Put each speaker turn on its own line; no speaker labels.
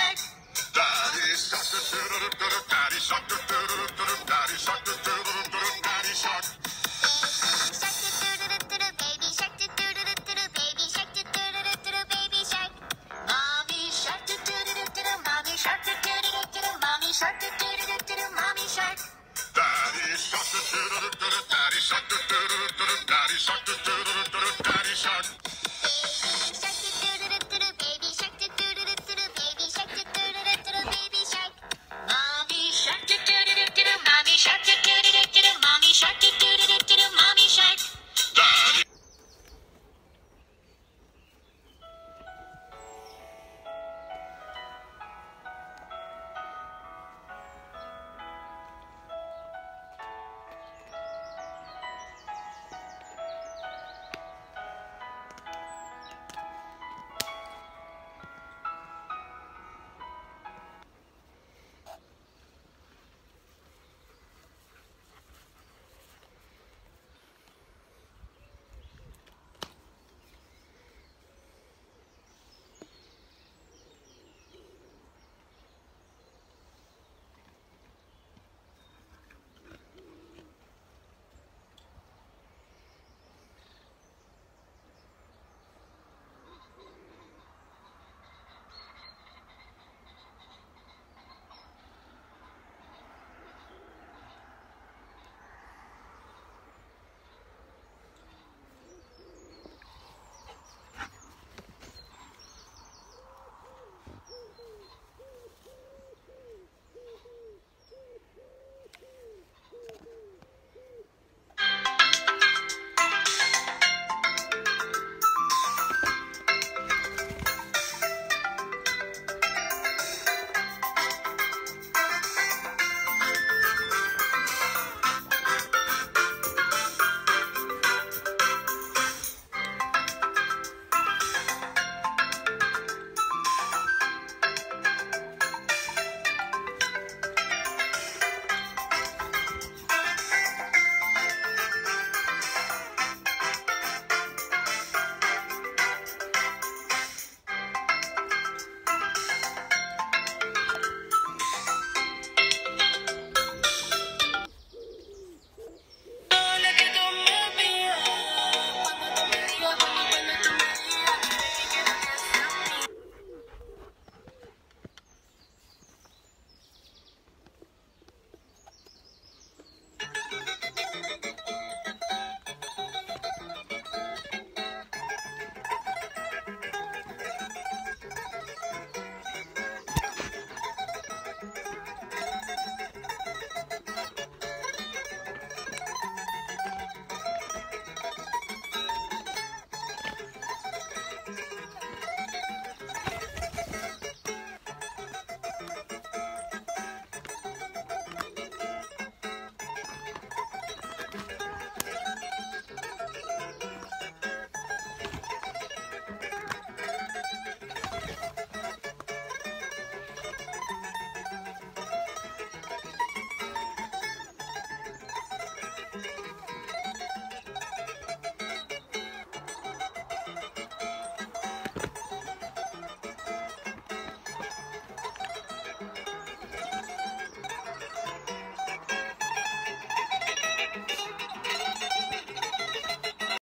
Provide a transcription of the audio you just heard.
shake.
Daddy shark, daddy shark, daddy shark,
daddy
shark.